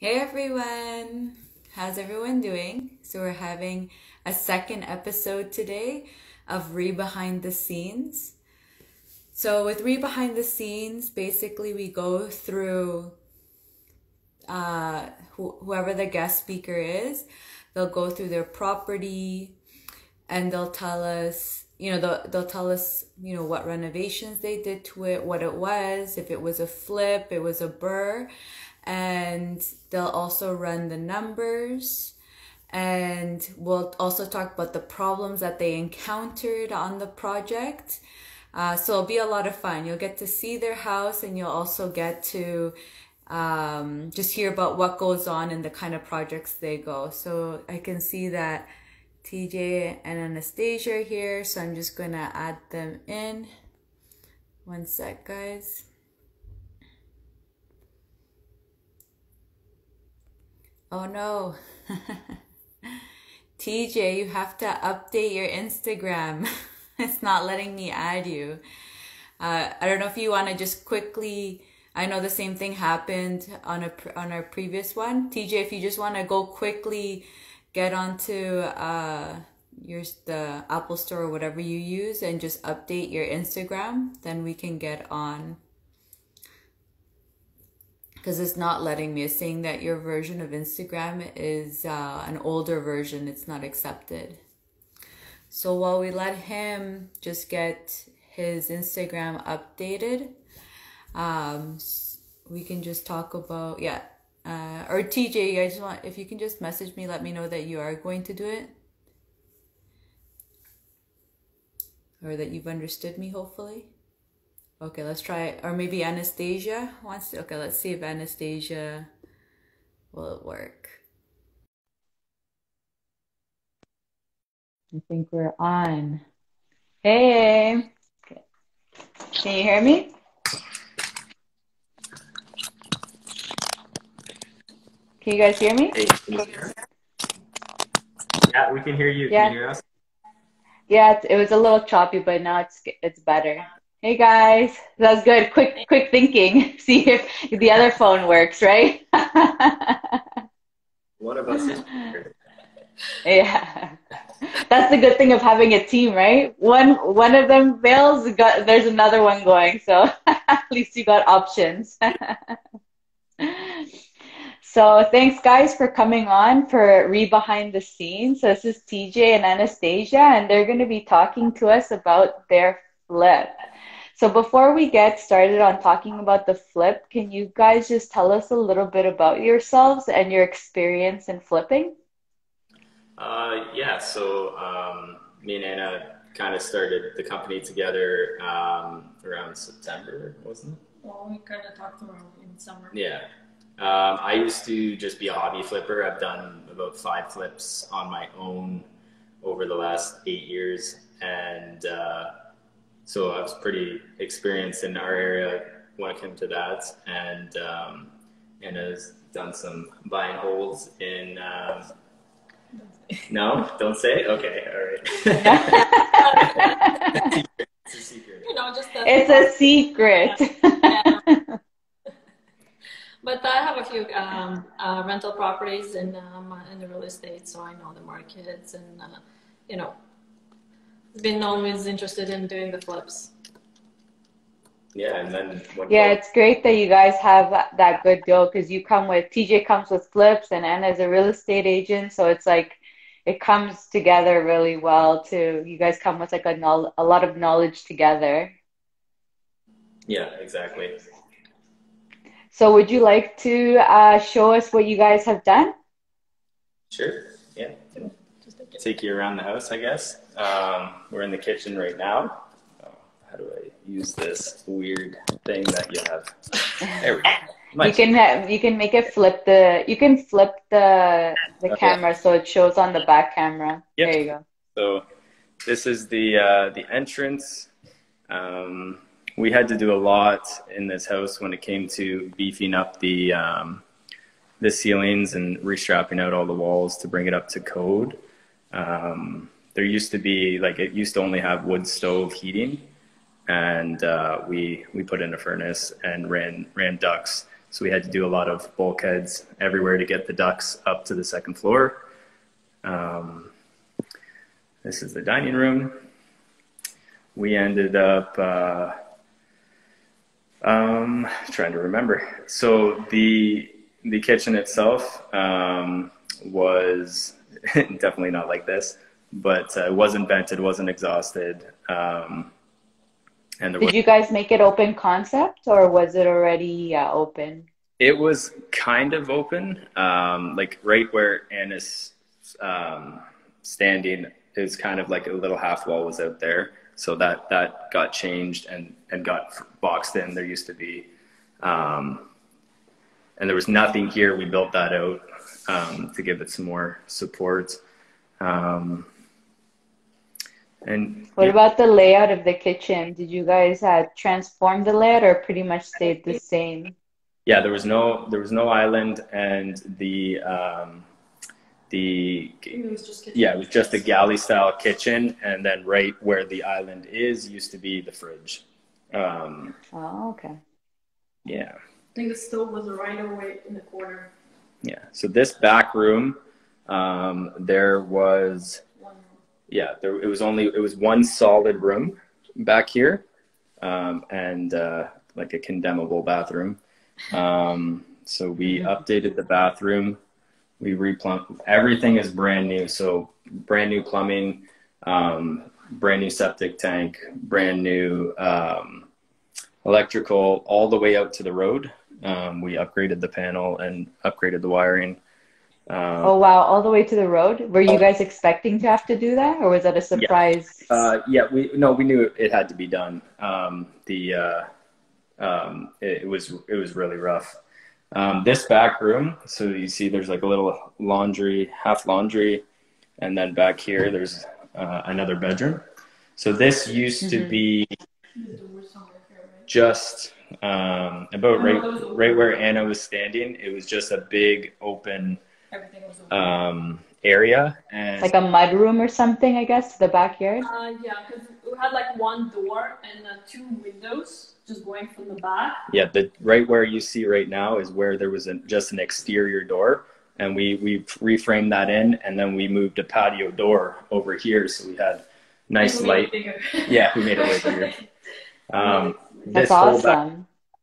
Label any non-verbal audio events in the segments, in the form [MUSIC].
Hey everyone! How's everyone doing? So, we're having a second episode today of REI Behind the Scenes. So, with REI Behind the Scenes, basically, we go through uh, wh- whoever the guest speaker is, they'll go through their property and they'll tell us you know they'll, they'll tell us you know what renovations they did to it what it was if it was a flip it was a BRRRR and they'll also run the numbers and we'll also talk about the problems that they encountered on the project uh, so it'll be a lot of fun you'll get to see their house and you'll also get to um, just hear about what goes on and the kind of projects they go so i can see that TJ and Anastasia are here, so I'm just gonna add them in. One sec, guys. Oh no. [LAUGHS] TJ, you have to update your Instagram. [LAUGHS] it's not letting me add you. Uh, I don't know if you want to just quickly. I know the same thing happened on a on our previous one. TJ, if you just want to go quickly get onto uh, your the Apple Store or whatever you use and just update your Instagram, then we can get on. Because it's not letting me. It's saying that your version of Instagram is uh, an older version. It's not accepted. So while we let him just get his Instagram updated, um, we can just talk about yeah uh, or TJ, I just want if you can just message me, let me know that you are going to do it, or that you've understood me. Hopefully. Okay, let's try. Or maybe Anastasia wants to. Okay, let's see if Anastasia will it work. I think we're on. Hey. Okay. Can you hear me? Can you guys hear me? Hey, yeah, we can hear you. Yeah. Can you hear us? Yeah, it was a little choppy, but now it's it's better. Hey guys, that was good. Quick, quick thinking. [LAUGHS] See if the other phone works, right? [LAUGHS] One of us is. [LAUGHS] yeah, that's the good thing of having a team, right? One one of them fails, got, there's another one going. So at least you got options. So thanks guys for coming on for REI Behind the Scenes. So this is TJ and Anastasia, and they're going to be talking to us about their flip. So before we get started on talking about the flip, can you guys just tell us a little bit about yourselves and your experience in flipping? Uh, yeah, so um, me and Anna kind of started the company together um, around September, wasn't it? Well, we kind of talked around in summer. Yeah. Um, I used to just be a hobby flipper. I've done about five flips on my own over the last eight years. And uh, so I was pretty experienced in our area when it came to that. And um, Anna's done some buying and holds in. Um, no, don't say. Okay, all right. [LAUGHS] it's a secret. You know, just the, It's a secret. Yeah. [LAUGHS] But I have a few um, uh, rental properties in um, in the real estate, so I know the markets, and uh, you know, been always interested in doing the flips. Yeah, and then when Yeah, it's great that you guys have that, that good deal because you come with TJ comes with flips and Anna's a real estate agent, so it's like it comes together really well too. You guys come with like a knowl- a lot of knowledge together. yeah, exactly. So would you like to uh, show us what you guys have done? Sure. Yeah. Just take it. Take you around the house, I guess. Um, we're in the kitchen right now. Oh, how do I use this weird thing that you have? There we go. You can have, you can make it flip the you can flip the the Okay. camera so it shows on the back camera. Yep. There you go. So this is the uh, the entrance. Um, we had to do a lot in this house when it came to beefing up the um, the ceilings and restrapping out all the walls to bring it up to code. Um, there used to be like it used to only have wood stove heating, and uh, we we put in a furnace and ran ran ducts So we had to do a lot of bulkheads everywhere to get the ducts up to the second floor. Um, this is the dining room. We ended up uh, um, trying to remember. So the the kitchen itself um, was [LAUGHS] definitely not like this, but uh, it wasn't vented, it wasn't exhausted. Um, and did you guys make it open concept, or was it already uh, open? It was kind of open, um, like right where Anna's um, standing is kind of like a little half wall was out there so that that got changed and and got boxed in. There used to be, um, and there was nothing here. We built that out um, to give it some more support. Um, and what about the layout of the kitchen? Did you guys uh, transform the layout, or pretty much stayed the same? Yeah, there was no there was no island, and the um, the it yeah it was just a galley style kitchen. And then right where the island is used to be the fridge. Um, oh okay. yeah. I think the stove was right away in the corner. Yeah. So this back room um, there was yeah there it was only it was one solid room back here um, and uh, like a condemnable bathroom um, so we mm-hmm. updated the bathroom we replumb everything is brand new. So brand new plumbing, um, brand new septic tank, brand new um, electrical, all the way out to the road. Um, we upgraded the panel and upgraded the wiring. Um, oh wow! All the way to the road. Were you guys expecting to have to do that, or was that a surprise? Yeah, uh, yeah we no, we knew it had to be done. Um, the uh, um, it, it was it was really rough. Um, this back room, so you see there's like a little laundry, half laundry, and then back here there's uh, another bedroom. So this used mm-hmm. to be just um, about right, right where Anna was standing. It was just a big open um, area and like a mud room or something, I guess, the backyard. Uh, yeah, because we had like one door and uh, two windows just going from the back. Yeah, the right where you see right now is where there was a, just an exterior door, and we we reframed that in, and then we moved a patio door over here, so we had nice light. [LAUGHS] yeah, we made it way bigger. [LAUGHS] Um, That's awesome. Back,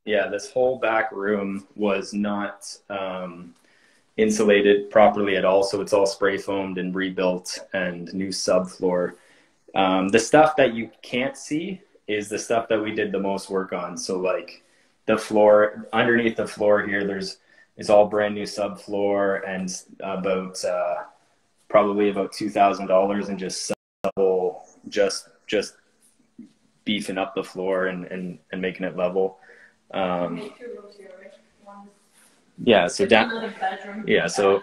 yeah, this whole back room was not um, insulated properly at all, so it's all spray foamed and rebuilt and new subfloor. Um, the stuff that you can't see is the stuff that we did the most work on. So like the floor underneath the floor here, there's is all brand new subfloor and about uh, probably about two thousand dollars in just level, just just beefing up the floor and and, and making it level. Um, yeah, so down. Yeah, so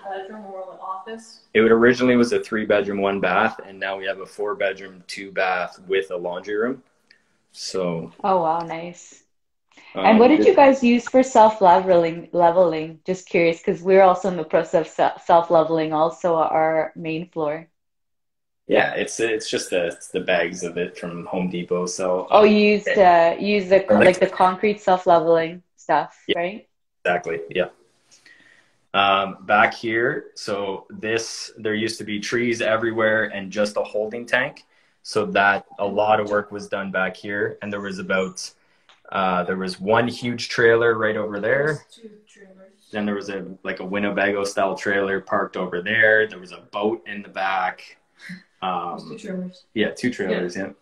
it would originally was a three bedroom, one bath, and now we have a four bedroom, two bath with a laundry room. So. Oh wow, nice. Um, and what did you guys use for self leveling? Leveling, just curious, because we're also in the process of self leveling, also our main floor. Yeah, it's it's just the it's the bags of it from Home Depot. So. Oh, you used uh, use the like the concrete self leveling stuff, yeah, right? Exactly. Yeah. Um, back here, so this there used to be trees everywhere and just a holding tank. So that a lot of work was done back here. And there was about uh, there was one huge trailer right over there. Then there was a like a winnebago style trailer parked over there. There was a boat in the back. Um, two yeah two trailers yeah, yeah.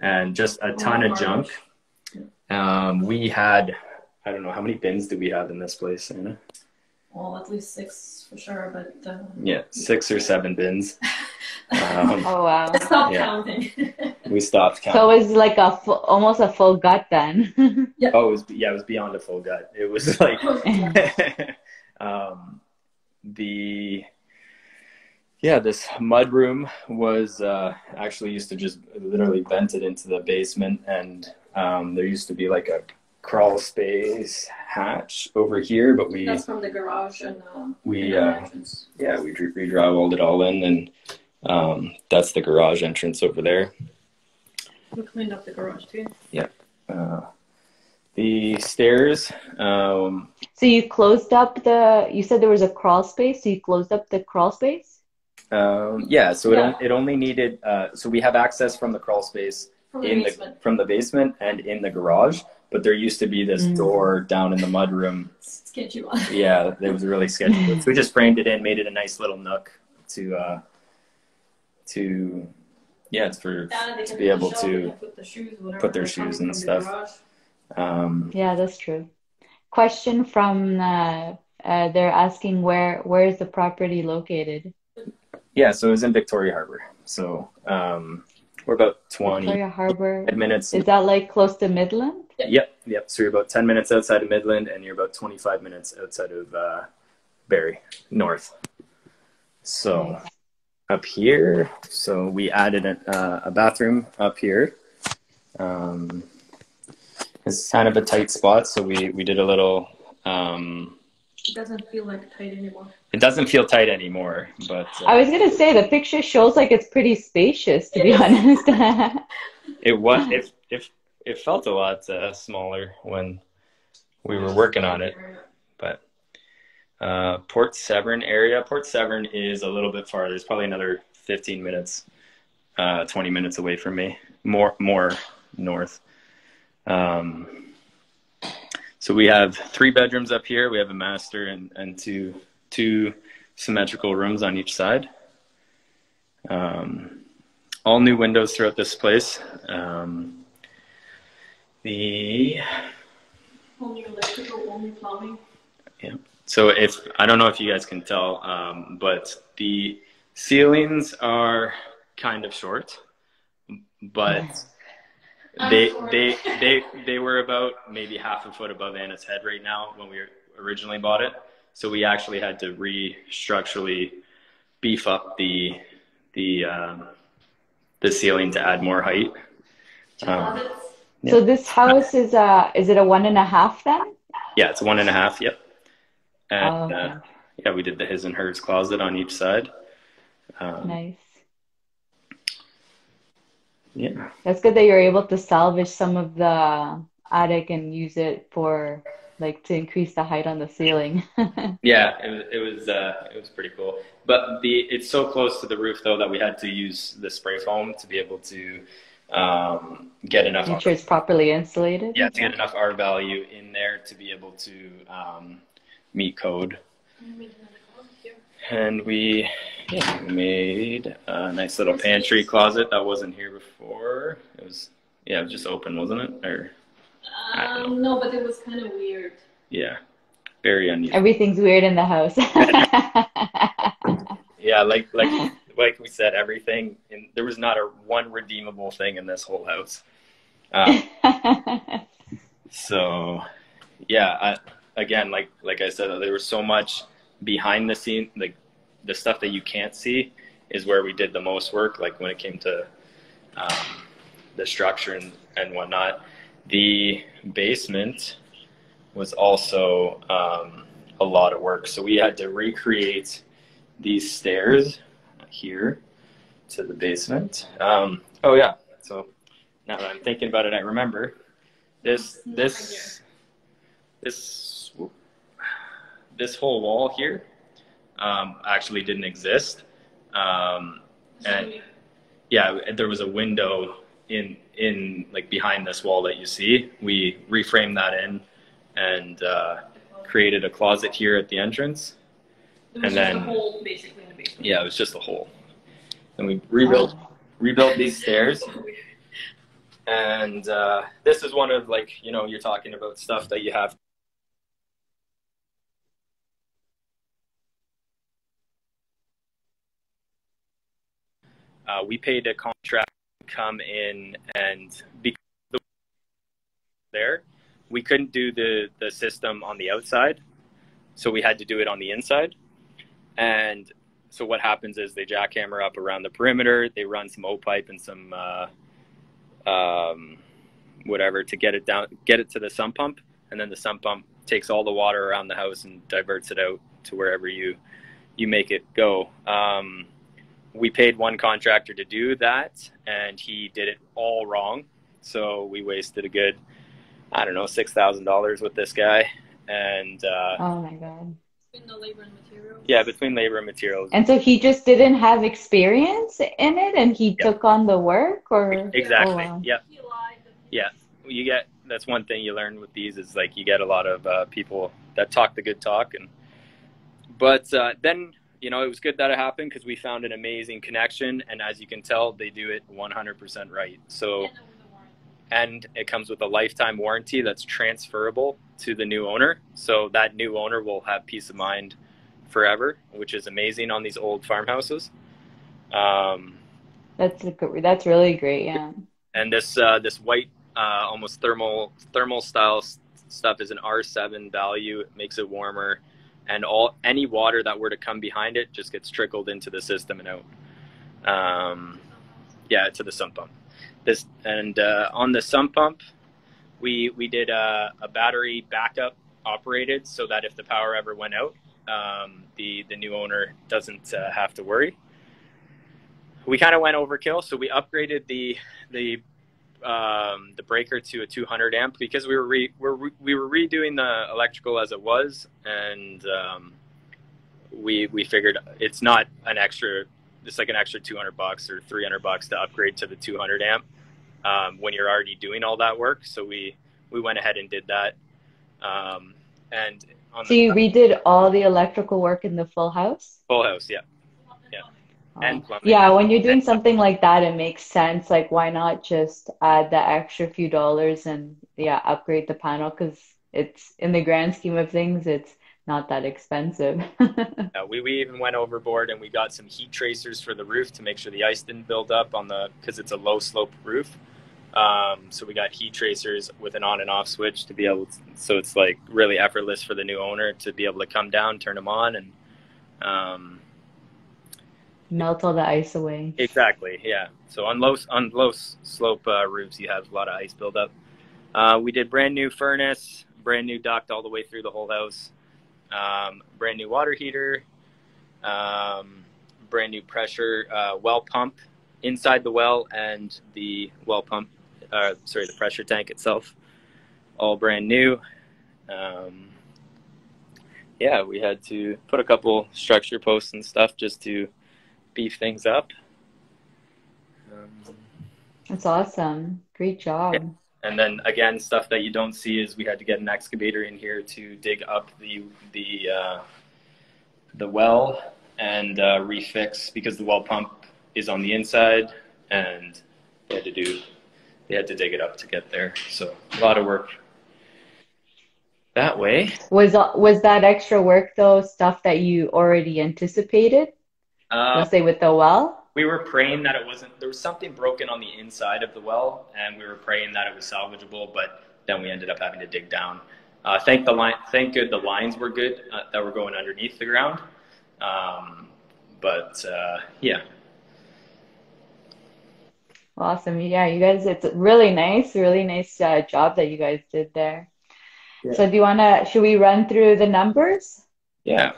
and just a ton of junk. Um, we had i don't know how many bins do we have in this place Anna? Well at least six for sure but uh, yeah six or seven bins Um, [LAUGHS] oh wow! Stop yeah. counting. [LAUGHS] we stopped counting. So it was like a full, almost a full gut then. [LAUGHS] yep. Oh, it was yeah, it was beyond a full gut. It was like um, the yeah, this mud room was uh, actually used to just literally vent it into the basement, and um, there used to be like a crawl space hatch over here, but we that's from the garage and uh, we uh, yeah we re-drywalled it all in and um, that's the garage entrance over there. We cleaned up the garage too. Yeah. Uh, The stairs. Um, So you closed up the. You said there was a crawl space. So you closed up the crawl space. um, yeah, so Yeah. It, on- it only needed. Uh, so we have access from the crawl space From the in basement. the from the basement and in the garage, but there used to be this Mm. door down in the mud room. Sketchy one. [LAUGHS] Yeah, it was really sketchy. so [LAUGHS] we just framed it in, made it a nice little nook to uh, to yeah, it's for to be able to put, the shoes, put their shoes and stuff. um, Yeah, that's true. Question from. Uh, uh, they're asking where where is the property located? yeah. So it was in Victoria Harbor. So um, we're about twenty Victoria Harbor. minutes. Is that like close to Midland? Yep, yep. So you're about 10 minutes outside of Midland and you're about 25 minutes outside of uh, Barrie, north. So Nice. up here, so we added a, uh, a bathroom up here. Um, it's kind of a tight spot, so we, we did a little. Um, It doesn't feel like tight anymore. It doesn't feel tight anymore, but I uh, was gonna say the picture shows like it's pretty spacious. To be honest. [LAUGHS] it was it, it, it felt a lot uh, smaller when we were working on it. but uh, Port Severn area. Port Severn is a little bit farther. It's probably another 15 minutes, uh, 20 minutes away from me. More, more north. Um, so we have three bedrooms up here. We have a master and, and two two symmetrical rooms on each side. Um, all new windows throughout this place. Um, the Only electrical, only plumbing. Yeah. So if I don't know if you guys can tell, um, but the ceilings are kind of short, but they they [LAUGHS] they they were about maybe half a foot above Anna's head right now when we originally bought it. So we actually had to re-structurally beef up the the um, the ceiling to add more height. Um, Closets. So this house is uh is it a one and a half then? yeah, it's one and a half. Yep. And Oh, okay. uh, yeah, we did the his and hers closet on each side. Um, Nice. Yeah. That's good that you're able to salvage some of the attic and use it for like to increase the height on the ceiling. [LAUGHS] Yeah, it was it was uh, it was pretty cool. But the it's so close to the roof though that we had to use the spray foam to be able to um, get enough. Make sure it's properly insulated. yeah, to get enough R value in there to be able to um, meet code. And we yeah, made a nice little pantry closet that wasn't here before. It was yeah, it was just open, wasn't it? Or Um, no, but it was kind of weird. yeah, very unusual. Everything's weird in the house. [LAUGHS] Yeah, like like like we said, everything. In, there was not a one redeemable thing in this whole house. Um, [LAUGHS] so, yeah, I, again, like like I said, there was so much behind the scene, like the stuff that you can't see is where we did the most work. Like when it came to um, the structure and and whatnot. The basement was also um, a lot of work. So we had to recreate these stairs here to the basement. Um, oh yeah. So now that I'm thinking about it, I remember this this this this whole wall here um, actually didn't exist. Um, and yeah, there was a window in in like behind this wall that you see. We reframed that in and uh, created a closet here at the entrance. And then- hole the. Yeah, it was just a hole. And we rebuilt rebuilt these stairs. And uh, this is one of like you know you're talking about stuff that you have. Uh, we paid a contract come in and because the- there we couldn't do the the system on the outside, so we had to do it on the inside. And so what happens is they jackhammer up around the perimeter. They run some O pipe and some uh, um, whatever to get it down, get it to the sump pump, and then the sump pump takes all the water around the house and diverts it out to wherever you you make it go. Um, we paid one contractor to do that, and he did it all wrong. So we wasted a good I don't know, six thousand dollars with this guy, and uh, oh my god. Between the labor and materials. Yeah, between labor and materials. And so he just didn't have experience in it, and he yep. took on the work, or exactly. Oh, wow. Yep. Yeah, you get that's one thing you learn with these is like you get a lot of uh, people that talk the good talk, and but uh, then you know it was good that it happened because we found an amazing connection, and as you can tell, they do it 100% right. So. And it comes with a lifetime warranty that's transferable to the new owner. So that new owner will have peace of mind forever, which is amazing on these old farmhouses. Um, that's a, that's really great, yeah. And this uh, this white, uh, almost thermal thermal style stuff is an R7 value. It makes it warmer, and all any water that were to come behind it just gets trickled into the system and out. Um, yeah, to the sump pump. This and uh, on the sump pump, we we did a, a, battery backup operated so that if the power ever went out, um, the the new owner doesn't uh, have to worry. We kind of went overkill, so we upgraded the the um, the breaker to a 200 amp because we were re, we're, we were redoing the electrical as it was, and um, we we figured it's not an extra it's like an extra 200 bucks or 300 bucks to upgrade to the 200 amp um, when you're already doing all that work. So we we went ahead and did that. Um, and so you redid all the electrical work in the full house. Full house, yeah, yeah. And yeah, when you're doing something like that, it makes sense. Like, why not just add the extra few dollars and yeah, upgrade the panel because it's in the grand scheme of things, it's not that expensive. [LAUGHS] yeah, we, we even went overboard and we got some heat tracers for the roof to make sure the ice didn't build up on the because it's a low slope roof. Um, so we got heat tracers with an on and off switch to be able to, so it's like really effortless for the new owner to be able to come down, turn them on and, um, melt all the ice away. Exactly. Yeah. So on low, on low slope uh, roofs, you have a lot of ice buildup. Uh, we did brand new furnace, brand new duct all the way through the whole house, um, brand new water heater, um, brand new pressure uh, well pump inside the well and the well pump uh, sorry, the pressure tank itself, all brand new. Um, yeah, we had to put a couple structure posts and stuff just to beef things up. Um, That's awesome. Great job. Yeah. And then again, stuff that you don't see is we had to get an excavator in here to dig up the the uh, the well and uh, refix because the well pump is on the inside, and we had to do they had to dig it up to get there. So a lot of work that way. Was was that extra work though stuff that you already anticipated? Uh, Let's say with the well. We were praying that it wasn't. There was something broken on the inside of the well, and we were praying that it was salvageable. But then we ended up having to dig down. Uh, thank the line. Thank good the lines were good uh, that were going underneath the ground. Um, but uh, yeah, Awesome. Yeah, you guys, it's really nice, really nice uh, job that you guys did there. Yeah. So do you want to, should we run through the numbers? Yeah.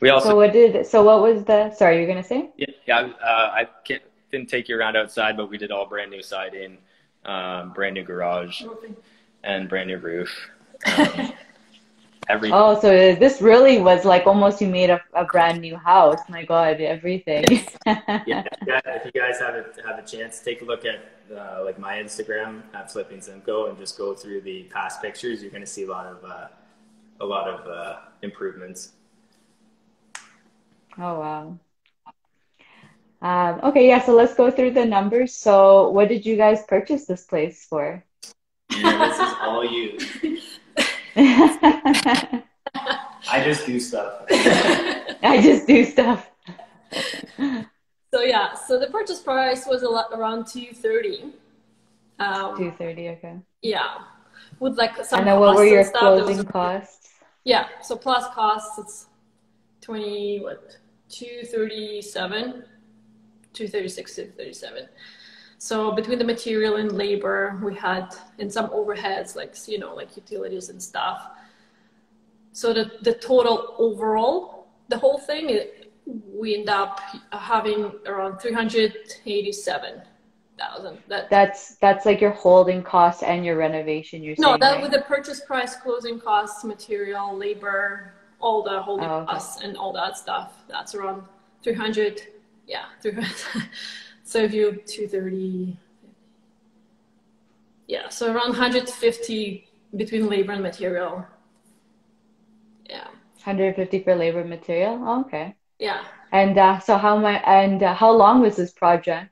We also. So what did, so what was the, sorry, you're going to say? Yeah, yeah uh, I can't, didn't take you around outside, but we did all brand new siding, um, brand new garage, and brand new roof. [LAUGHS] Um, everything. Oh, so this really was like almost you made a, a brand new house. My God, everything. [LAUGHS] yeah, if you guys have a, have a chance, take a look at uh, like my Instagram at Flipping Simcoe and just go through the past pictures. You're going to see a lot of uh, a lot of uh, improvements. Oh wow. Um, okay, yeah. So let's go through the numbers. So, what did you guys purchase this place for? Yeah, this is all you. [LAUGHS] I just do stuff. I just do stuff. So yeah, so the purchase price was a lot around two thirty. Um, two thirty, okay. Yeah, with like some. And then what were your closing costs? Yeah, so plus costs, it's twenty what two thirty seven, two thirty six, two thirty seven. So between the material and labor, we had in some overheads, like you know, like utilities and stuff. So the the total overall, the whole thing, it, we end up having around 387 thousand. That That's that's like your holding cost and your renovation. You're no, that right? with the purchase price, closing costs, material, labor, all the holding Oh, okay. costs, and all that stuff. That's around three hundred. Yeah, three hundred. [LAUGHS] so if you two thirty. Yeah, so around 150 between labor and material. Yeah, 150 for labor and material. Oh, okay. yeah. And uh, so how much? And uh, how long was this project?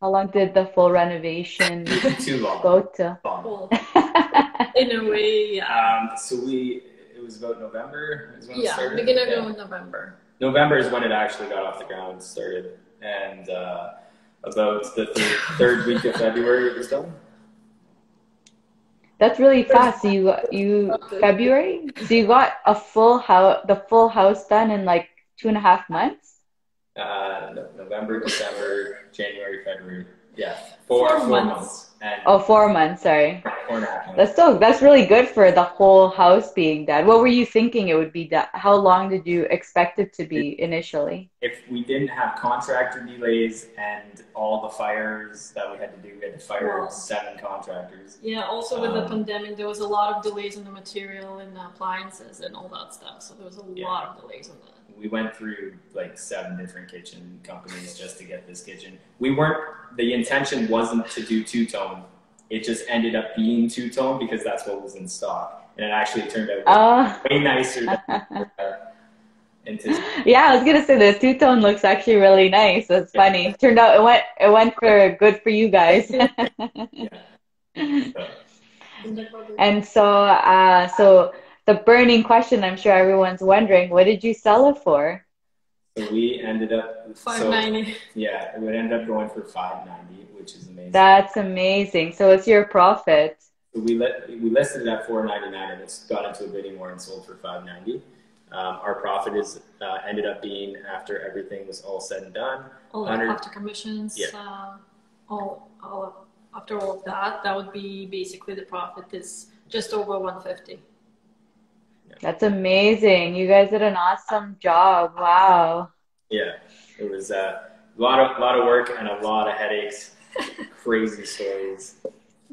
How long did the full renovation Too long. go to? Long. Well, in a way, yeah. Um, so we, it was about November is when it Yeah, started. beginning Yeah. of November. November is when it actually got off the ground and started, and uh, about the third, third week of February it was done. That's really fast. So you you February. So you got a full house, the full house done in like two and a half months. Uh, no- November, December, January, February. Yeah, four, Four four months. months. and Oh, four months. Sorry. four and a half months. That's still that's really good for the whole house being done. What were you thinking it would be done? How long did you expect it to be initially? if we didn't have contractor delays and all the fires that we had to do, we had to fire Wow. seven contractors. Yeah, also with the Um, pandemic, there was a lot of delays in the material and the appliances and all that stuff. So there was a Yeah. lot of delays on that. We went through like seven different kitchen companies just to get this kitchen. We weren't, the intention wasn't to do two tone. It just ended up being two tone because that's what was in stock. And it actually turned out Oh, way nicer than uh, yeah. I was gonna say the two tone looks actually really nice. That's Yeah. funny. Turned out it went it went for good for you guys. [LAUGHS] [LAUGHS] So, And so, uh, so the burning question I'm sure everyone's wondering, what did you sell it for? so we ended up, Five so yeah, we ended up going for 590 which is amazing. That's amazing. So it's your profit. we let we listed it at 499 and it's got into a bidding war and sold for 590 um, our profit is uh, ended up being after everything was all said and done All the after commissions. Yeah. Uh, all, all after all of that, that would be basically the profit is just over one fifty. That's amazing. You guys did an awesome job. Wow. yeah it was uh, a lot of lot of work and a lot of headaches crazy stories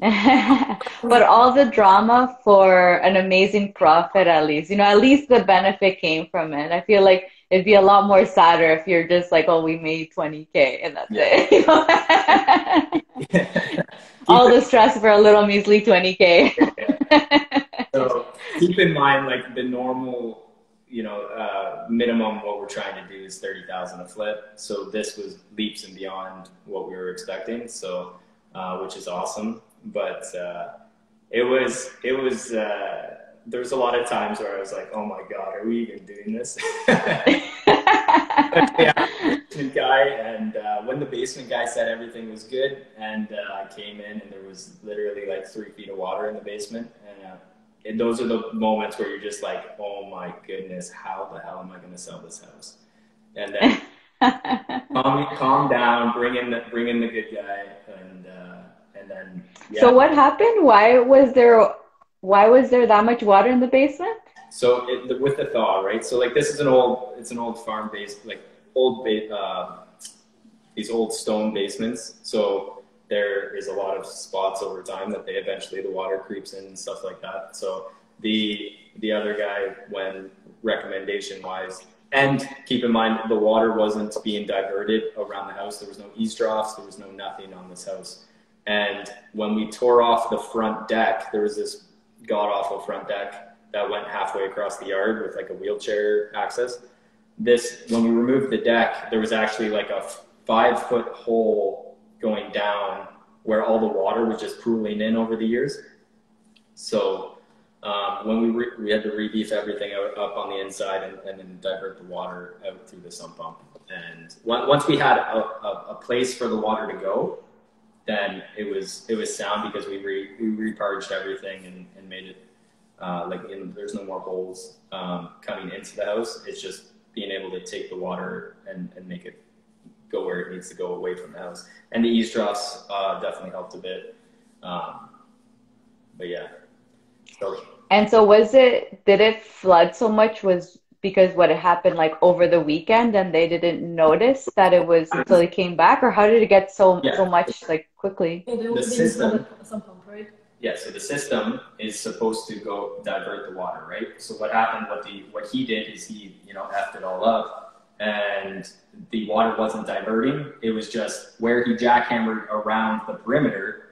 [LAUGHS] but all the drama for an amazing profit, at least. You know, at least the benefit came from it. I feel like it'd be a lot more sadder if you're just like, oh, we made 20K and that's Yeah. it. [LAUGHS] You know? [LAUGHS] all the stress for a little measly 20K. so keep in mind like the normal you know uh, minimum what we're trying to do is 30000 a flip. So this was leaps and beyond what we were expecting so uh, which is awesome. But uh, it was it was uh, there was a lot of times where i was like oh my god are we even doing this? [LAUGHS] Yeah, guy, and uh, when the basement guy said everything was good, and uh, I came in and there was literally like three feet of water in the basement, and, uh, and those are the moments where you're just like, oh my goodness, how the hell am I going to sell this house? And then [LAUGHS] calm, calm down, bring in the bring in the good guy, and uh, and then yeah. So what happened? Why was there why was there that much water in the basement? So it, the, with the thaw, right? So like this is an old, it's an old farm base, like old, ba- uh, these old stone basements. So there is a lot of spots over time that they eventually the water creeps in and stuff like that. So the the other guy, when recommendation wise, and keep in mind the water wasn't being diverted around the house. There was no eaves troughs. There was no nothing on this house. And when we tore off the front deck, there was this god awful front deck that went halfway across the yard with like a wheelchair access. This, when we removed the deck, there was actually like a five foot hole going down where all the water was just pooling in over the years. So um, when we re- we had to rebeef everything up on the inside and, and then divert the water out through the sump pump. And on- once we had a, a, a place for the water to go, then it was it was sound because we re, we reparged everything and, and made it uh, like in, there's no more holes um, coming into the house. It's just being able to take the water and, and make it go where it needs to go away from the house. And the eaves troughs uh, definitely helped a bit. Um, but yeah, so And so was it did it flood so much was because what had happened like over the weekend and they didn't notice that it was until they came back or how did it get so Yeah. so much like quickly The system- Sump pump, right? Yeah, so the system is supposed to go divert the water, right? So what happened, what the what he did is he, you know, effed it all up and the water wasn't diverting. It was just where he jackhammered around the perimeter,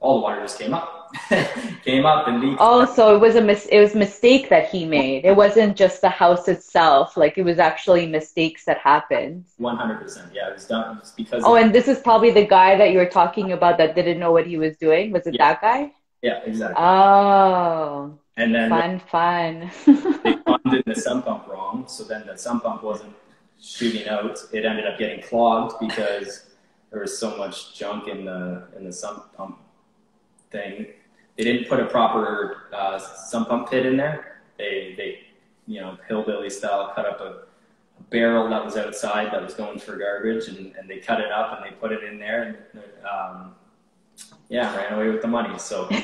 all the water just came up. [LAUGHS] came up and leaked. oh so it was a mis- it was mistake that he made it wasn't just the house itself like it was actually mistakes that happened One hundred percent. Yeah, it was done it was because oh and this is probably the guy that you were talking about that didn't know what he was doing was it Yeah. that guy Yeah, exactly. oh and then fun fun they [LAUGHS] funded the sump pump wrong, so then the sump pump wasn't shooting out. It ended up getting clogged because there was so much junk in the in the sump pump thing. They didn't put a proper uh, sump pump pit in there. They they you know hillbilly style cut up a, a barrel that was outside that was going for garbage, and, and they cut it up and they put it in there, and um, yeah, ran away with the money. So. [LAUGHS]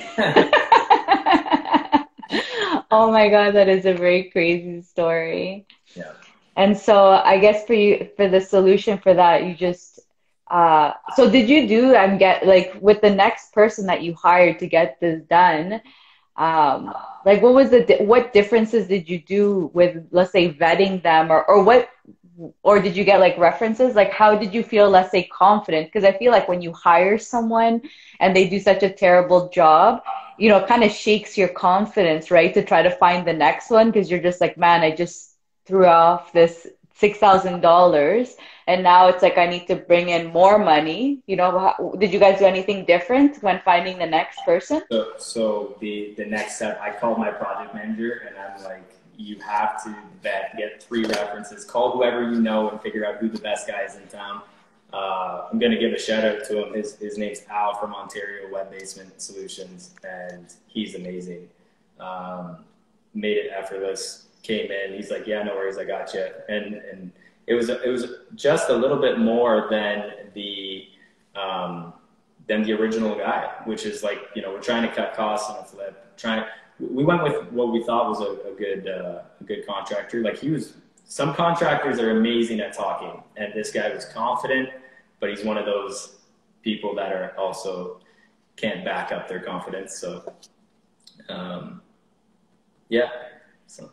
[LAUGHS] oh my god, that is a very crazy story. Yeah. And so I guess for you for the solution for that, you just uh so did you do and get like with the next person that you hired to get this done, um like what was the what differences did you do with let's say vetting them or or what or did you get like references like how did you feel let's say confident because i feel like when you hire someone and they do such a terrible job you know, kind of shakes your confidence, right? To try to find the next one because you're just like, man, I just threw off this six thousand dollars, and now it's like I need to bring in more money. You know, how, did you guys do anything different when finding the next person? So, so the the next step, I called my project manager and I'm like, you have to vet, get three references, call whoever you know, and figure out who the best guy is in town. Uh, I'm gonna give a shout out to him. His his name's Al from Ontario Wet Basement Solutions, and he's amazing. Um, made it effortless. Came in, he's like, yeah, no worries, I got you. And and it was it was just a little bit more than the um, than the original guy, which is like, you know, we're trying to cut costs on a flip. Trying, we went with what we thought was a, a good, uh, a good contractor. Like he was, some contractors are amazing at talking, and this guy was confident, but he's one of those people that are also can't back up their confidence. So, um, yeah, so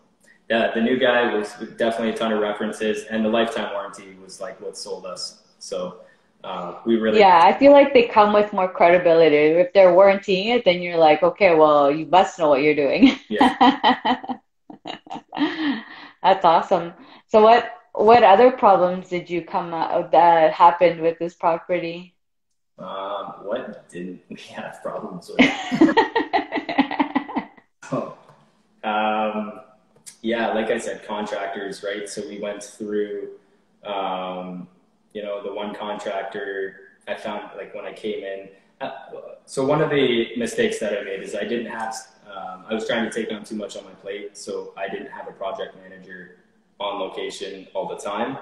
yeah, the new guy was definitely a ton of references, and the lifetime warranty was like what sold us. So. Uh, we really Yeah, I feel like they come with more credibility. If they're warranting it, then you're like, okay, well, you must know what you're doing. Yeah. [LAUGHS] That's awesome. So what what other problems did you come out that happened with this property? Um, what didn't [LAUGHS] we have problems with? [LAUGHS] oh, um, yeah, like I said, contractors, right? So we went through, um, you know, the one contractor I found, like when I came in. Uh, so one of the mistakes that I made is I didn't have, um, I was trying to take on too much on my plate, so I didn't have a project manager on location all the time.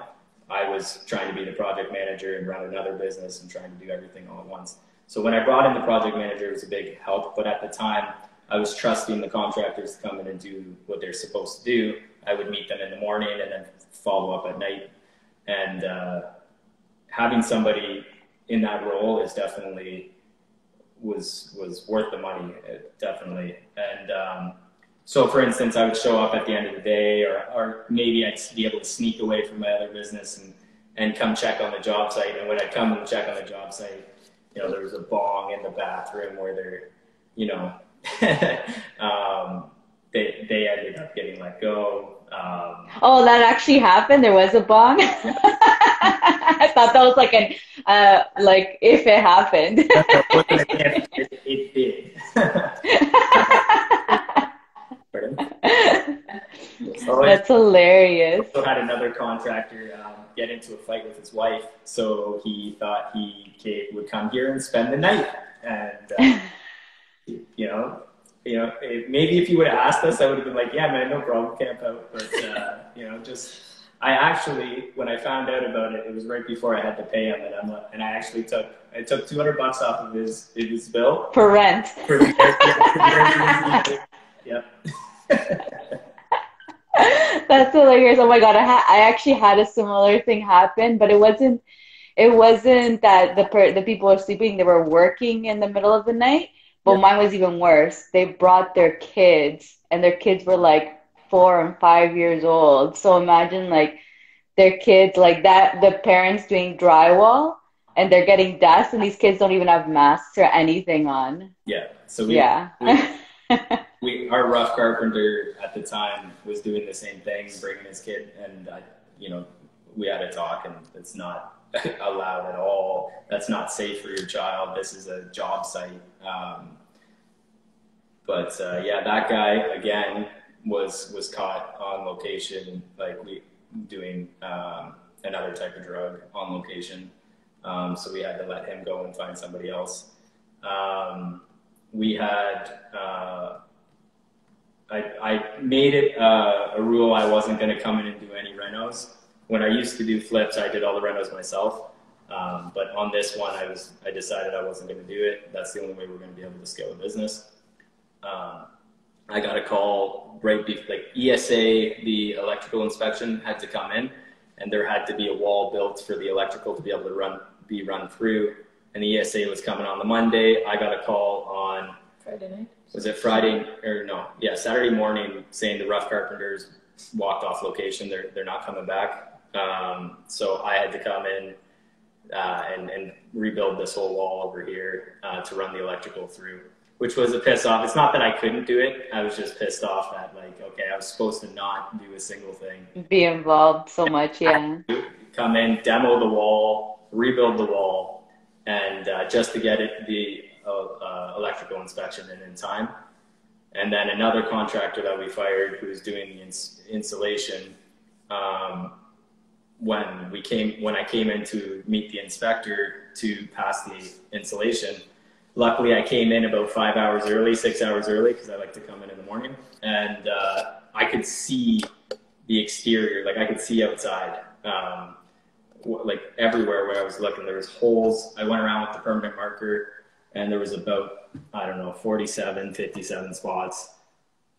I was trying to be the project manager and run another business and trying to do everything all at once. So when I brought in the project manager, it was a big help. But at the time, I was trusting the contractors to come in and do what they're supposed to do. I would meet them in the morning and then follow up at night. And uh, having somebody in that role is definitely was was worth the money, uh, definitely. And um, so, for instance, I would show up at the end of the day, or, or maybe I'd be able to sneak away from my other business and, and come check on the job site. And when I come and check on the job site, you know, there was a bong in the bathroom where they're, you know, [LAUGHS] um, they they ended up getting let go. Um, oh, that actually happened. There was a bong. [LAUGHS] I thought that was like an uh, like if it happened. [LAUGHS] it, it did. So I That's hilarious. also had another contractor um, get into a fight with his wife, so he thought he would come here and spend the night. And uh, you know, you know, it, maybe if you would have asked us, I would have been like, "Yeah, man, no problem, camp out." But uh, you know, just I actually, when I found out about it, it was right before I had to pay him, and I'm like, and I actually took I took 200 bucks off of his his bill For rent. [LAUGHS] for the yep. [LAUGHS] That's hilarious. Oh my god, I ha- I actually had a similar thing happen, but it wasn't it wasn't that the per- the people were sleeping; they were working in the middle of the night. But yeah. mine was even worse. They brought their kids, and their kids were like four and five years old. So imagine like their kids like that, the parents doing drywall, and they're getting dust, and these kids don't even have masks or anything on. Yeah. So we, yeah. we, we, [LAUGHS] our rough carpenter at the time was doing the same thing, bringing his kid, and I, you know, we had a talk, and it's not [LAUGHS] allowed at all. That's not safe for your child. This is a job site. Um, but uh, yeah, that guy again was was caught on location, like we doing um, another type of drug on location. Um, so we had to let him go and find somebody else. Um, we had uh, I, I made it uh, a rule I wasn't going to come in and do any renos when I used to do flips, I did all the renos myself. Um, but on this one, I was I decided I wasn't going to do it. That's the only way we're going to be able to scale the business. Um, I got a call right before, like ESA, the electrical inspection had to come in, and there had to be a wall built for the electrical to be able to run be run through. And the ESA was coming on the Monday. I got a call on Friday night. Was it Friday or no? Yeah, Saturday morning, saying the rough carpenters walked off location. They're they're not coming back. Um, so I had to come in uh, and, and, rebuild this whole wall over here uh, to run the electrical through, which was a piss off. It's not that I couldn't do it. I was just pissed off that like, okay, I was supposed to not do a single thing. Be involved so much, [LAUGHS] yeah. Come in, demo the wall, rebuild the wall, and uh, just to get it the uh, uh, electrical inspection in in time. And then another contractor that we fired who's doing the ins- insulation um, when we came when I came in to meet the inspector to pass the installation. Luckily, I came in about five hours early, six hours early, because I like to come in in the morning, and uh, I could see the exterior, like I could see outside, um, like everywhere where I was looking. There was holes. I went around with the permanent marker, and there was about I don't know 47, 57 spots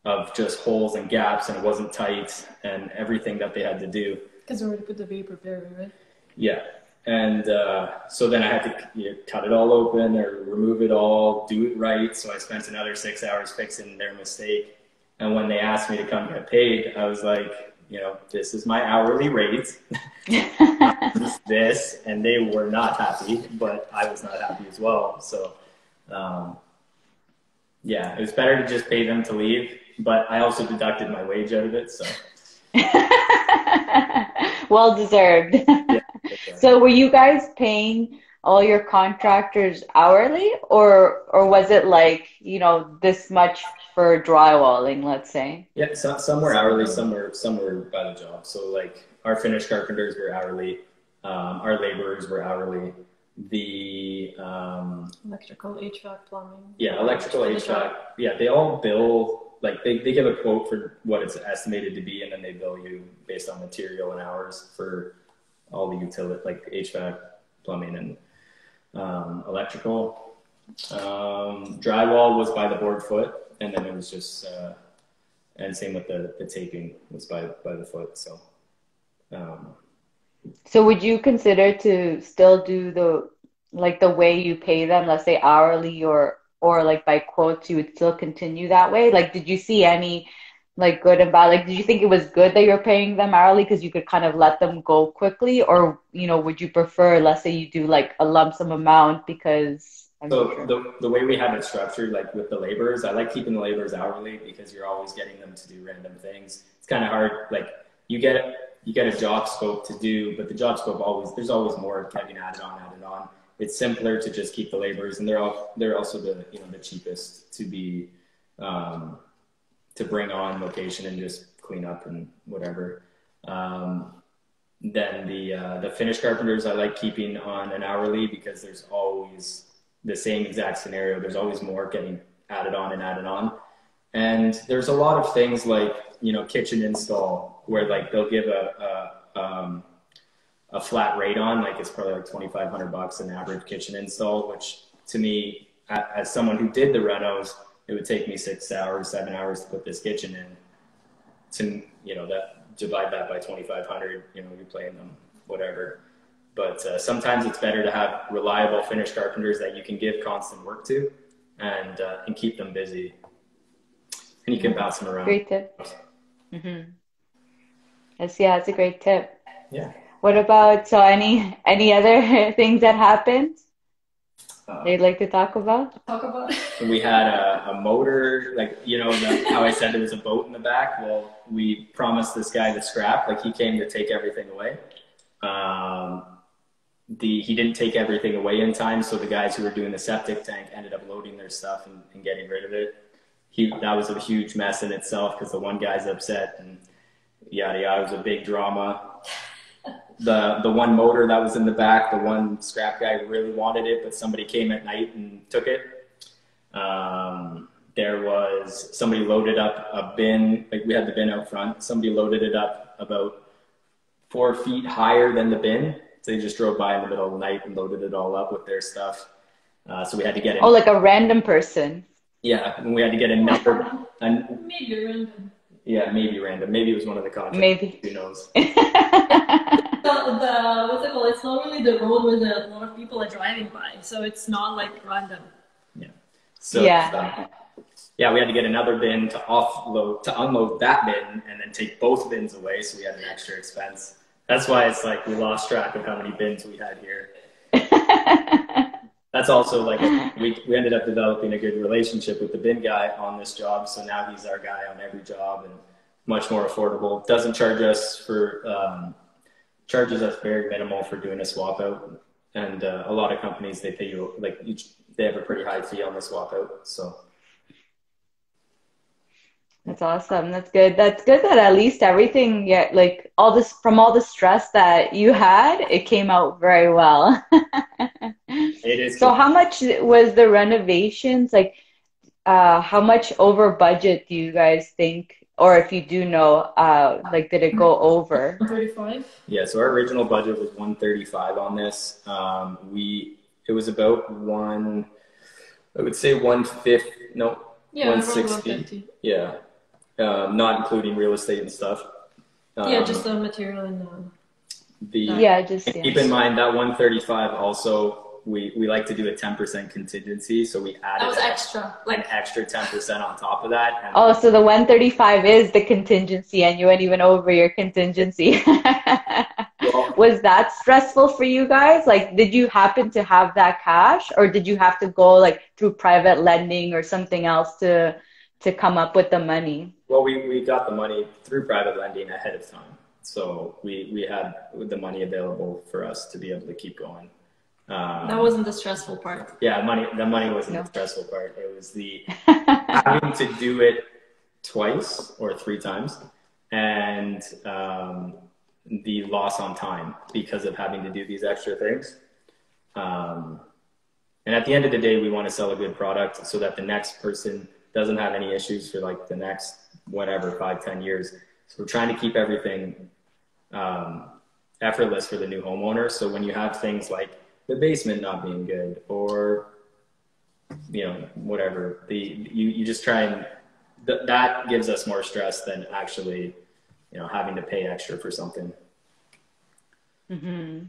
of just holes and gaps, and it wasn't tight, and everything that they had to do because we already put the vapor barrier, right? Yeah. And uh, so then I had to you know, cut it all open or remove it all, do it right. So I spent another six hours fixing their mistake. And when they asked me to come get paid, I was like, you know, this is my hourly rate. [LAUGHS] [LAUGHS] this, and they were not happy, but I was not happy as well. So, um, yeah, it was better to just pay them to leave, but I also deducted my wage out of it. So. [LAUGHS] well deserved. Yeah, [LAUGHS] so were you guys paying all your contractors hourly or or was it like, you know, this much for drywalling, let's say? Yeah, so, some were hourly, some were some were by the job. So like our finished carpenters were hourly, um, our laborers were hourly. The um, electrical HVAC plumbing. Yeah, electrical HVAC. Yeah, they all bill like they, they give a quote for what it's estimated to be and then they bill you based on material and hours for all the utility like HVAC, plumbing and um, electrical. Um, drywall was by the board foot and then it was just uh, and same with the, the taping was by by the foot. So um, so would you consider to still do the like the way you pay them, let's say hourly or or like by quotes you would still continue that way like did you see any like good and bad? Like did you think it was good that you're paying them hourly because you could kind of let them go quickly? Or you know would you prefer let's say you do like a lump sum amount because I'm so sure. the, the way we have it structured like with the laborers i like keeping the laborers hourly because you're always getting them to do random things. It's kind of hard like you get you get a job scope to do but the job scope always there's always more getting added on added on. It's simpler to just keep the laborers, and they're all, they're also the you know the cheapest to be um, to bring on location and just clean up and whatever. Um, then the uh, the finished carpenters I like keeping on an hourly because there's always the same exact scenario. There's always more getting added on and added on, and there's a lot of things like you know kitchen install where like they'll give a, a um, a flat rate on, like it's probably like 2,500 bucks an average kitchen install, which to me, as someone who did the renos, it would take me six hours, seven hours to put this kitchen in. To, you know, that divide that by 2,500. You know, you're playing them whatever. But uh, sometimes it's better to have reliable finish carpenters that you can give constant work to, and uh, and keep them busy. And you can bounce them around. Great tip. Mm-hmm. That's yeah, it's a great tip. Yeah. What about so any any other [LAUGHS] things that happened? Uh, they'd like to talk about? Talk about. [LAUGHS] we had a, a motor, like you know the, how I said there was a boat in the back. Well, we promised this guy the scrap. Like he came to take everything away. Um, the he didn't take everything away in time, so the guys who were doing the septic tank ended up loading their stuff and, and getting rid of it. He that was a huge mess in itself because the one guy's upset and yada yada. It was a big drama the the one motor that was in the back, the one scrap guy really wanted it, but somebody came at night and took it. Um, there was somebody loaded up a bin, like we had the bin out front. Somebody loaded it up about four feet higher than the bin. So they just drove by in the middle of the night and loaded it all up with their stuff. Uh, so we had to get it. Oh, like a random person. Yeah, and we had to get a number. [LAUGHS] And maybe random. Yeah, maybe random. Maybe it was one of the contractors. Maybe. Who knows? [LAUGHS] the, the what's it called? It's not really the road where the, a lot of people are driving by, so it's not like random. Yeah. So yeah. Um, yeah, we had to get another bin to offload to unload that bin and then take both bins away, so we had an extra expense. That's why it's like we lost track of how many bins we had here. [LAUGHS] That's also like we we ended up developing a good relationship with the bin guy on this job, so now he's our guy on every job and much more affordable. Doesn't charge us for um, charges us very minimal for doing a swap out. And uh, a lot of companies, they pay you, like, each, they have a pretty high fee on the swap out. So. That's awesome. That's good. That's good that at least everything, yeah, like all this from all the stress that you had, it came out very well. [LAUGHS] it is. So, how much was the renovations? Like, uh, how much over budget do you guys think or if you do know, uh, like, did it go over? 35. Yeah, so our original budget was 135 on this. Um, we it was about one, I would say one fifth, no, yeah, 160. Yeah, um, not including real estate and stuff. Um, yeah, just the material and the. the yeah, just yeah. keep in mind that 135 also we, we like to do a 10% contingency. So we added that was extra, like an extra 10% on top of that. And oh, so the 135 is the contingency and you went even over your contingency. [LAUGHS] well, was that stressful for you guys? Like, did you happen to have that cash or did you have to go like through private lending or something else to, to come up with the money? Well, we, we got the money through private lending ahead of time. So we, we had the money available for us to be able to keep going. Um, that wasn't the stressful part. Yeah, money. The money wasn't no. the stressful part. It was the [LAUGHS] having to do it twice or three times, and um, the loss on time because of having to do these extra things. Um, and at the end of the day, we want to sell a good product so that the next person doesn't have any issues for like the next whatever five, ten years. So we're trying to keep everything um, effortless for the new homeowner. So when you have things like the basement not being good or you know whatever the you, you just try and th- that gives us more stress than actually you know having to pay extra for something mm-hmm.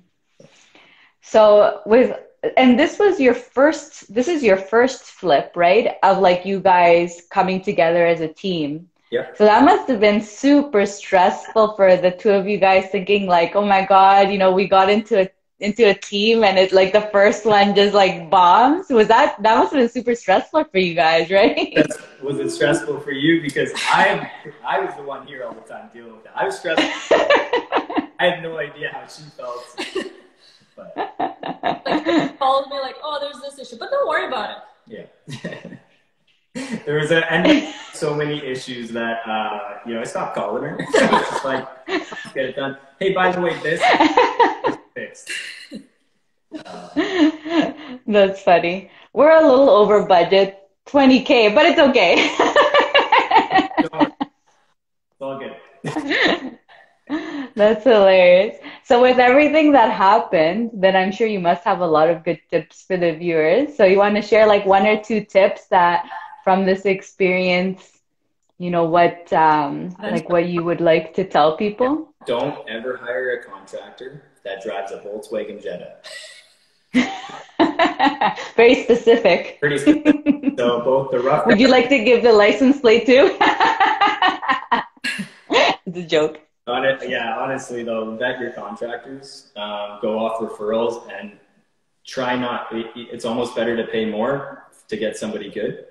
so with and this was your first this is your first flip right of like you guys coming together as a team yeah. So that must have been super stressful for the two of you guys thinking like, oh my God, you know, we got into a into a team and it's like the first one just like bombs? Was that that must have been super stressful for you guys right? That's, was it stressful for you? Because i i was the one here all the time dealing with it i was stressed. [LAUGHS] I had no idea how she felt. But like called me like oh there's this issue but don't worry about it. Yeah. [LAUGHS] There was a and so many issues that uh you know i stopped calling her. I was just like get it done. Hey by the way this fixed. [LAUGHS] That's funny. We're a little over budget, 20k, but it's okay. it's all good. [LAUGHS] That's hilarious. So, with everything that happened, then I'm sure you must have a lot of good tips for the viewers. So, you want to share like one or two tips that from this experience you know what um, like what you would like to tell people don't ever hire a contractor that drives a volkswagen jetta. [LAUGHS] Very specific. Pretty specific. so both the rough would you like to give the license plate too? [LAUGHS] It's a joke. On it, yeah honestly though vet your contractors um, go off referrals and try not it's almost better to pay more to get somebody good.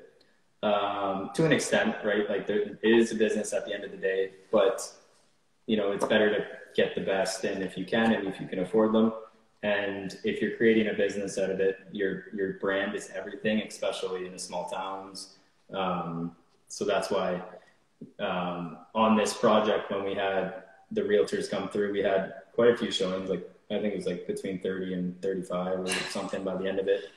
Um, to an extent, right? Like there, it is a business at the end of the day, but you know, it's better to get the best and if you can and if you can afford them. And if you're creating a business out of it, your your brand is everything, especially in the small towns. Um, so that's why um, on this project, when we had the realtors come through, we had quite a few showings. Like I think it was like between 30 and 35 or something by the end of it.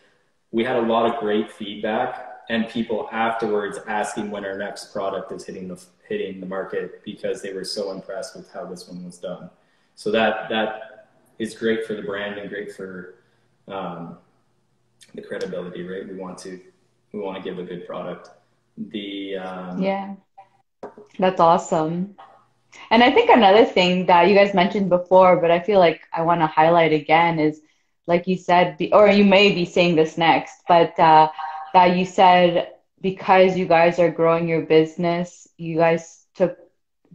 We had a lot of great feedback and people afterwards asking when our next product is hitting the hitting the market because they were so impressed with how this one was done. So that that is great for the brand and great for um, the credibility, right? We want to we want to give a good product. The um, yeah, that's awesome. And I think another thing that you guys mentioned before, but I feel like I want to highlight again is, like you said, or you may be saying this next, but uh, that you said because you guys are growing your business, you guys took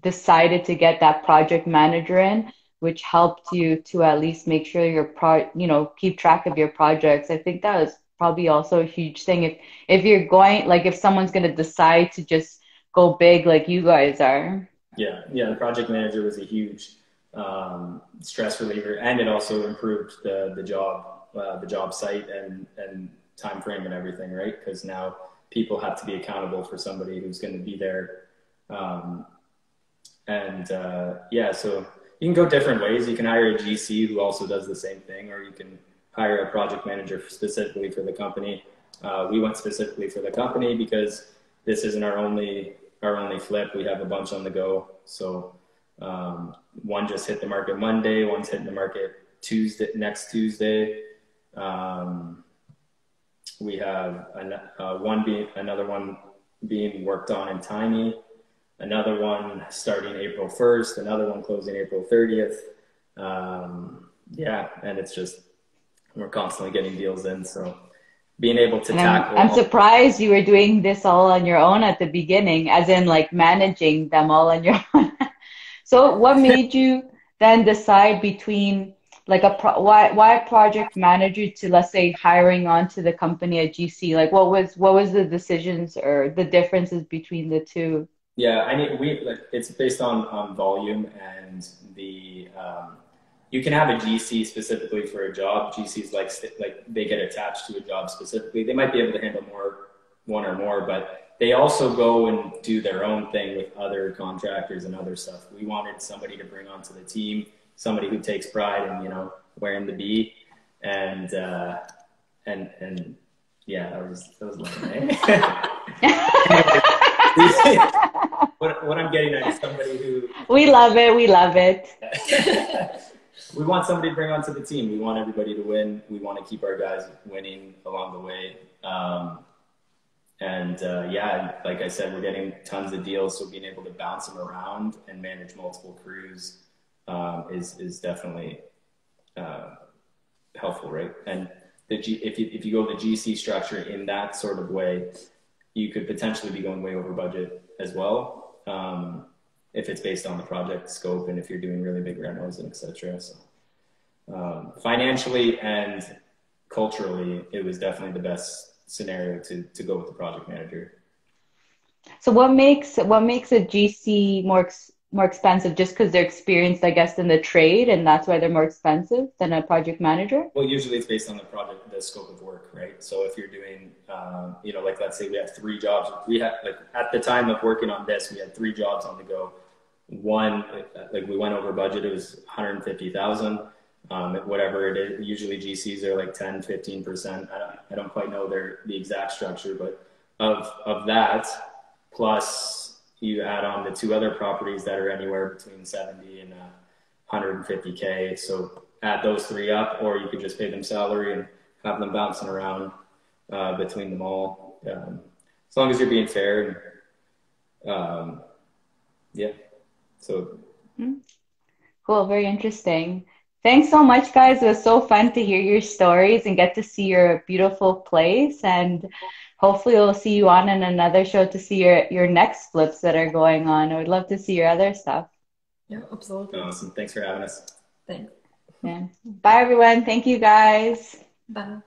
decided to get that project manager in, which helped you to at least make sure your pro you know keep track of your projects. I think that was probably also a huge thing. If if you're going like if someone's gonna decide to just go big like you guys are. Yeah, yeah. The project manager was a huge um, stress reliever, and it also improved the the job uh, the job site and and time frame and everything, right? Because now people have to be accountable for somebody who's going to be there. Um, and uh, yeah, so you can go different ways. You can hire a GC who also does the same thing, or you can hire a project manager specifically for the company. Uh, we went specifically for the company because this isn't our only our only flip. We have a bunch on the go. So um, one just hit the market Monday. One's hitting the market Tuesday next Tuesday. Um, we have an, uh, one being another one being worked on in Tiny, another one starting April 1st, another one closing April 30th. Um, yeah, and it's just we're constantly getting deals in, so being able to and tackle. I'm, I'm surprised you were doing this all on your own at the beginning, as in like managing them all on your [LAUGHS] own. so, what [LAUGHS] made you then decide between like a pro- why why project manager to let's say hiring onto the company at GC? Like what was what was the decisions or the differences between the two? Yeah, I mean we like it's based on on volume and the um, you can have a GC specifically for a job. GCs like like they get attached to a job specifically. They might be able to handle more one or more, but they also go and do their own thing with other contractors and other stuff. We wanted somebody to bring onto the team somebody who takes pride in you know wearing the B, and uh, and and yeah, that was that was lame. Eh? [LAUGHS] what what I'm getting at is somebody who we love it. We love it. [LAUGHS] we want somebody to bring onto the team. We want everybody to win. We want to keep our guys winning along the way. Um, and uh, yeah, like I said, we're getting tons of deals, so being able to bounce them around and manage multiple crews um, is is definitely uh, helpful, right? And the G, if you if you go the GC structure in that sort of way, you could potentially be going way over budget as well. Um, if it's based on the project scope and if you're doing really big rentals and etc. So um, financially and culturally, it was definitely the best scenario to to go with the project manager. So what makes what makes a GC more more expensive just because they're experienced, I guess, in the trade, and that's why they're more expensive than a project manager? Well, usually it's based on the project, the scope of work, right? So if you're doing, um, you know, like let's say we have three jobs, we had like at the time of working on this, we had three jobs on the go. One, like we went over budget, it was 150,000. Um, whatever it is, usually GCs are like 10, 15%. I don't, I don't quite know their, the exact structure, but of, of that, plus you add on the two other properties that are anywhere between 70 and uh, 150k. So add those three up, or you could just pay them salary and have them bouncing around uh, between them all. Um, as long as you're being fair um, yeah. So hmm. cool, very interesting. Thanks so much, guys. It was so fun to hear your stories and get to see your beautiful place. And hopefully, we'll see you on in another show to see your your next flips that are going on. I would love to see your other stuff. Yeah, absolutely. Awesome. Thanks for having us. Thanks. Yeah. Bye, everyone. Thank you, guys. Bye.